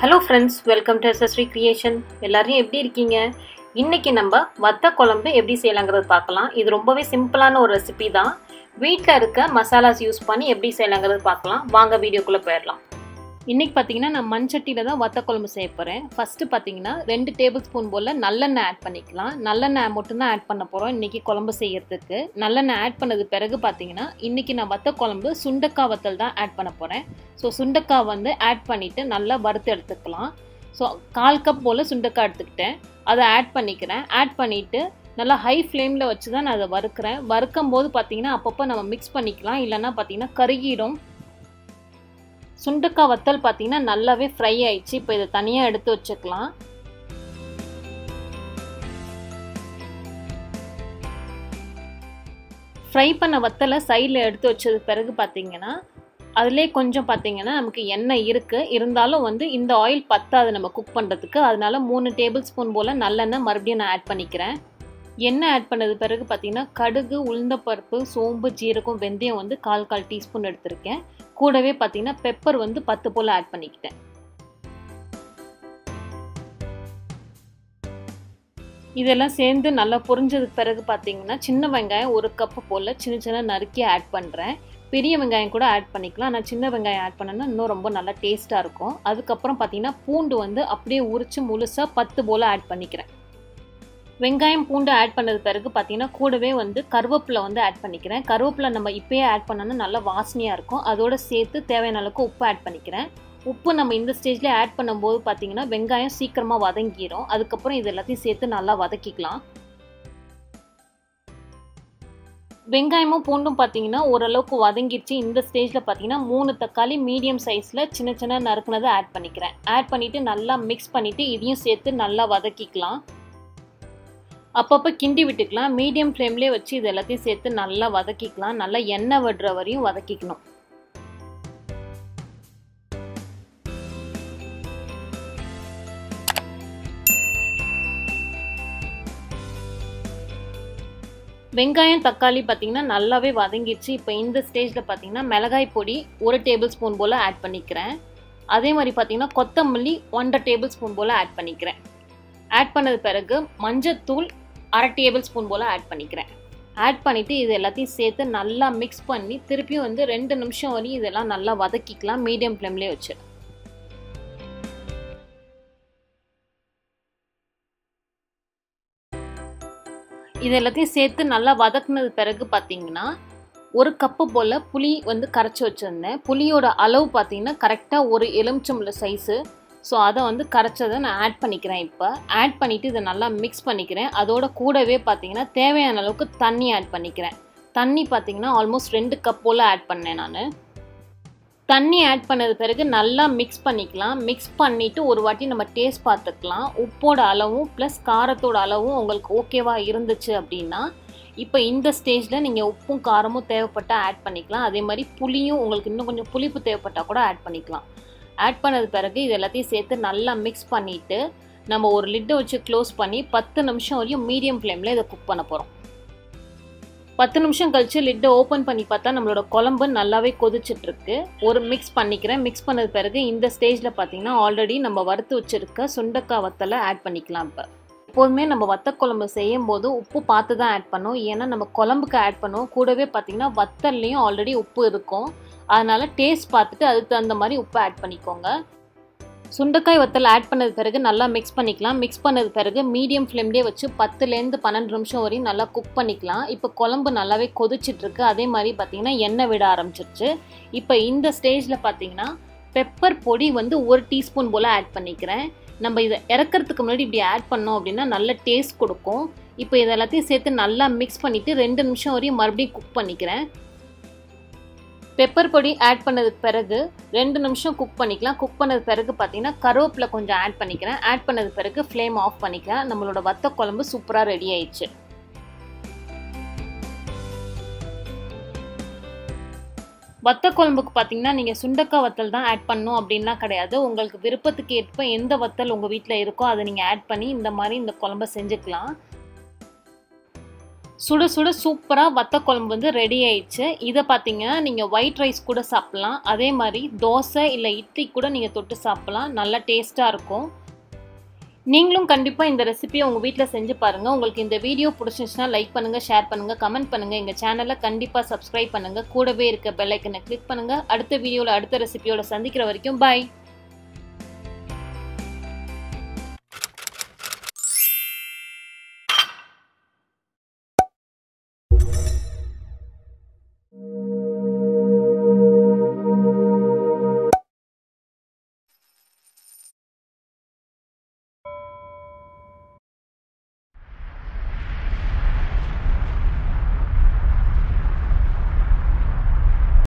Hello friends welcome to SSRI creation எல்லாரும் எப்படி இருக்கீங்க? இன்றைக்கி நம்ம வத்த குழம்பு எப்படி செய்யலாங்கிறது பார்க்கலாம். இது ரொம்பவே சிம்பிளான ஒரு ரெசிபி தான். வீட்டில் இருக்க மசாலாஸ் யூஸ் பண்ணி எப்படி செய்யலாங்கிறது பார்க்கலாம். வாங்க வீடியோக்குள்ளே போயிடலாம். இன்றைக்கி பார்த்தீங்கன்னா நான் மண்சட்டியில் தான் வத்த குழம்பு செய்ய போகிறேன் ஃபஸ்ட்டு பார்த்தீங்கன்னா ரெண்டு டேபிள் ஸ்பூன் போல் நல்லெண்ணெய் ஆட் பண்ணிக்கலாம். நல்லெண்ணெய் மட்டும்தான் ஆட் பண்ண போகிறோம் இன்றைக்கி குழம்பு செய்யறதுக்கு. நல்லெண்ணெய் ஆட் பண்ணது பிறகு பார்த்தீங்கன்னா இன்றைக்கி நான் வத்த குழம்பு சுண்டக்காய் வத்தல் தான் ஆட் பண்ண போகிறேன் ஸோ சுண்டக்காய் வந்து ஆட் பண்ணிவிட்டு நல்லா வறுத்து எடுத்துக்கலாம். ஸோ கால் கப் போல் சுண்டக்காய் எடுத்துக்கிட்டேன். அதை ஆட் பண்ணிக்கிறேன். ஆட் பண்ணிவிட்டு நல்லா ஹை ஃப்ளேமில் வச்சு தான் நான் அதை வறுக்கிறேன். வறுக்கும் போது பார்த்தீங்கன்னா அப்பப்போ நம்ம மிக்ஸ் பண்ணிக்கலாம். இல்லைன்னா பார்த்தீங்கன்னா கருகிடும். சுண்டக்காய் வத்தல் பார்த்தீங்கன்னா நல்லாவே ஃப்ரை ஆயிடுச்சு. இப்போ இதை தனியாக எடுத்து வச்சுக்கலாம். ஃப்ரை பண்ண வத்தலை சைடில் எடுத்து வச்சது பிறகு பார்த்தீங்கன்னா அதிலே கொஞ்சம் பார்த்தீங்கன்னா நமக்கு எண்ணெய் இருக்குது இருந்தாலும் வந்து இந்த ஆயில் பத்தாது நம்ம குக் பண்ணுறதுக்கு அதனால மூணு டேபிள் ஸ்பூன் போல் நல்லெண்ணெய் மறுபடியும் நான் ஆட் பண்ணிக்கிறேன். எண்ணெய் ஆட் பண்ணது பிறகு பார்த்தீங்கன்னா கடுகு உளுந்தப்பருப்பு சோம்பு ஜீரகம் வெந்தயம் வந்து கால் கால் டீஸ்பூன் எடுத்திருக்கேன். கூடவே பார்த்தீங்கன்னா பெப்பர் வந்து பத்து போல் ஆட் பண்ணிக்கிட்டேன். இதெல்லாம் சேர்ந்து நல்லா பொரிஞ்சதுக்கு பிறகு பார்த்தீங்கன்னா சின்ன வெங்காயம் ஒரு கப்பு போல் சின்ன சின்ன நறுக்கி ஆட் பண்ணுறேன் பெரிய வெங்காயம் கூட ஆட் பண்ணிக்கலாம். ஆனால் சின்ன வெங்காயம் ஆட் பண்ணனா இன்னும் ரொம்ப நல்லா டேஸ்ட்டாக இருக்கும். அதுக்கப்புறம் பார்த்தீங்கன்னா பூண்டு வந்து அப்படியே உரித்து முழுசாக பத்து போல் ஆட் பண்ணிக்கிறேன். வெங்காயம் பூண்டு ஆட் பண்ணது பிறகு பார்த்தீங்கன்னா கூடவே வந்து கருவேப்பிலை வந்து ஆட் பண்ணிக்கிறேன். கருவேப்பிலை நம்ம இப்போயே ஆட் பண்ணோன்னா நல்லா வாசனையாக இருக்கும். அதோடு சேர்த்து தேவையான அளவுக்கு உப்பு ஆட் பண்ணிக்கிறேன். உப்பு நம்ம இந்த ஸ்டேஜ்லேயே ஆட் பண்ணும்போது பார்த்தீங்கன்னா வெங்காயம் சீக்கிரமாக வதங்கிடும் அதுக்கப்புறம் இது எல்லாத்தையும் சேர்த்து நல்லா வதக்கிக்கலாம். வெங்காயமும் பூண்டும் பார்த்தீங்கன்னா ஓரளவுக்கு வதங்கிடுச்சு. இந்த ஸ்டேஜில் பார்த்தீங்கன்னா மூணு தக்காளி மீடியம் சைஸில் சின்ன சின்ன நறுக்குனதை ஆட் பண்ணிக்கிறேன். ஆட் பண்ணிவிட்டு நல்லா மிக்ஸ் பண்ணிவிட்டு இதையும் சேர்த்து நல்லா வதக்கிக்கலாம். அப்பப்போ கிண்டி விட்டுக்கலாம். மீடியம் ஃப்ளேம்லேயே வச்சு இது எல்லாத்தையும் சேர்த்து நல்லா வதக்கிக்கலாம். நல்லா எண்ணெய் விடுற வரையும் வதக்கிக்கணும். வெங்காயம் தக்காளி பார்த்திங்கன்னா நல்லாவே வதங்கிடுச்சு இப்போ இந்த ஸ்டேஜில் பார்த்தீங்கன்னா மிளகாய் பொடி ஒரு டேபிள் ஸ்பூன் போல் ஆட் பண்ணிக்கிறேன். அதே மாதிரி பார்த்திங்கன்னா கொத்தமல்லி ஒன்றரை டேபிள் ஸ்பூன் போல் ஆட் பண்ணிக்கிறேன். ஆட் பண்ணது பிறகு மஞ்சத்தூள் அரை டேபிள் ஸ்பூன் போல் ஆட் பண்ணிக்கிறேன். ஆட் பண்ணிவிட்டு இது எல்லாத்தையும் சேர்த்து நல்லா மிக்ஸ் பண்ணி திருப்பியும் வந்து ரெண்டு நிமிஷம் வரையும் இதெல்லாம் நல்லா வதக்கிக்கலாம். மீடியம் ஃப்ளேம்லேயே வச்சு இது எல்லாத்தையும் சேர்த்து நல்லா வதக்குனது பிறகு பார்த்தீங்கன்னா ஒரு கப்பு போல் புளி வந்து கரைச்சி வச்சுருந்தேன். புளியோட அளவு பார்த்தீங்கன்னா கரெக்டாக ஒரு எலுமிச்சம்பள சைஸு ஸோ அதை வந்து கரைச்சதை நான் ஆட் பண்ணிக்கிறேன் இப்போ. ஆட் பண்ணிவிட்டு இதை நல்லா மிக்ஸ் பண்ணிக்கிறேன். அதோட கூடவே பார்த்தீங்கன்னா தேவையான அளவுக்கு தண்ணி ஆட் பண்ணிக்கிறேன். தண்ணி பார்த்தீங்கன்னா ஆல்மோஸ்ட் ரெண்டு கப் போல் ஆட் பண்ணேன் நான். தண்ணி ஆட் பண்ணது பிறகு நல்லா மிக்ஸ் பண்ணிக்கலாம். மிக்ஸ் பண்ணிவிட்டு ஒரு வாட்டி நம்ம டேஸ்ட் பார்த்துக்கலாம். உப்போட அளவும் ப்ளஸ் காரத்தோட அளவும் உங்களுக்கு ஓகேவாக இருந்துச்சு அப்படின்னா இப்போ இந்த ஸ்டேஜில் நீங்கள் உப்பும் காரமும் தேவைப்பட்டால் ஆட் பண்ணிக்கலாம். அதே மாதிரி புளியும் உங்களுக்கு இன்னும் கொஞ்சம் புளிப்பு தேவைப்பட்டால் கூட ஆட் பண்ணிக்கலாம். ஆட் பண்ணது பிறகு இது எல்லாத்தையும் சேர்த்து நல்லா மிக்ஸ் பண்ணிவிட்டு நம்ம ஒரு லிட்டை வச்சு க்ளோஸ் பண்ணி பத்து நிமிஷம் வரையும் மீடியம் ஃப்ளேமில் இதை குக் பண்ண போகிறோம் பத்து நிமிஷம் கழித்து லிட்டை ஓப்பன் பண்ணி பார்த்தா நம்மளோட குழம்பு நல்லாவே கொதிச்சிட்ருக்கு. ஒரு மிக்ஸ் பண்ணிக்கிறேன். மிக்ஸ் பண்ணது பிறகு இந்த ஸ்டேஜில் பார்த்தீங்கன்னா ஆல்ரெடி நம்ம வறுத்து வச்சுருக்க சுண்டக்காய் வத்தலை ஆட் பண்ணிக்கலாம் இப்போ. எப்போதுமே நம்ம வத்த குழம்பு செய்யும் போது உப்பு பார்த்து தான் ஆட் பண்ணும். ஏன்னா நம்ம குழம்புக்கு ஆட் பண்ணுவோம். கூடவே பார்த்தீங்கன்னா வத்தல்லையும் ஆல்ரெடி உப்பு இருக்கும். அதனால் டேஸ்ட் பார்த்துட்டு அதுக்கு தகுந்த மாதிரி உப்பு ஆட் பண்ணிக்கோங்க. சுண்டைக்காய் வத்தல் ஆட் பண்ணது பிறகு நல்லா மிக்ஸ் பண்ணிக்கலாம். மிக்ஸ் பண்ணது பிறகு மீடியம் ஃப்ளேம்லேயே வச்சு பத்துலேருந்து பன்னெண்டு நிமிஷம் வரையும் நல்லா குக் பண்ணிக்கலாம். இப்போ குழம்பு நல்லாவே கொதிச்சிட்ருக்கு. அதே மாதிரி பார்த்தீங்கன்னா எண்ணெய் விட ஆரம்பிச்சிருச்சு. இப்போ இந்த ஸ்டேஜில் பார்த்தீங்கன்னா பெப்பர் பொடி வந்து ஒரு டீஸ்பூன் போல் ஆட் பண்ணிக்கிறேன். நம்ம இதை இறக்கிறதுக்கு முன்னாடி இப்படி ஆட் பண்ணோம் அப்படின்னா நல்ல டேஸ்ட் கொடுக்கும். இப்போ இது எல்லாத்தையும் சேர்த்து நல்லா மிக்ஸ் பண்ணிவிட்டு ரெண்டு நிமிஷம் வரையும் மறுபடியும் குக் பண்ணிக்கிறேன். பெப்பர் பொடி ஆட் பண்ணதுக்கு பிறகு ரெண்டு நிமிஷம் குக் பண்ணிக்கலாம். குக் பண்ணது பிறகு பார்த்தீங்கன்னா கருவேப்பிலை கொஞ்சம் ஆட் பண்ணிக்கிறேன். ஆட் பண்ணது பிறகு ஃப்ளேம் ஆஃப் பண்ணிக்கலாம். நம்மளோட வத்த குழம்பு சூப்பராக ரெடி ஆயிடுச்சு. வத்த குழம்புக்கு பார்த்தீங்கன்னா நீங்கள் சுண்டக்காய் வத்தல் தான் ஆட் பண்ணணும் அப்படின்லாம் கிடையாது. உங்களுக்கு விருப்பத்துக்கு ஏற்ப எந்த வத்தல் உங்கள் வீட்டில் இருக்கோ அதை நீங்கள் ஆட் பண்ணி இந்த மாதிரி இந்த குழம்ப செஞ்சுக்கலாம். சுட சுட சூப்பராக வத்த குழம்பு வந்து ரெடி ஆயிடுச்சு. இதை பார்த்தீங்கன்னா நீங்கள் ஒயிட் ரைஸ் கூட சாப்பிட்லாம். அதே மாதிரி தோசை இல்லை இட்லி கூட நீங்கள் தொட்டு சாப்பிட்லாம். நல்லா டேஸ்ட்டாக இருக்கும். நீங்களும் கண்டிப்பாக இந்த ரெசிபியை உங்கள் வீட்டில் செஞ்சு பாருங்கள் உங்களுக்கு இந்த வீடியோ பிடிச்சிருந்துச்சுன்னா லைக் பண்ணுங்கள் ஷேர் பண்ணுங்கள் கமெண்ட் பண்ணுங்கள் எங்கள் சேனலை கண்டிப்பாக சப்ஸ்கிரைப் பண்ணுங்கள் கூடவே இருக்க பெல்லைக்கனை கிளிக் பண்ணுங்கள் அடுத்த வீடியோவில் அடுத்த ரெசிபியோட சந்திக்கிற வரைக்கும் பாய்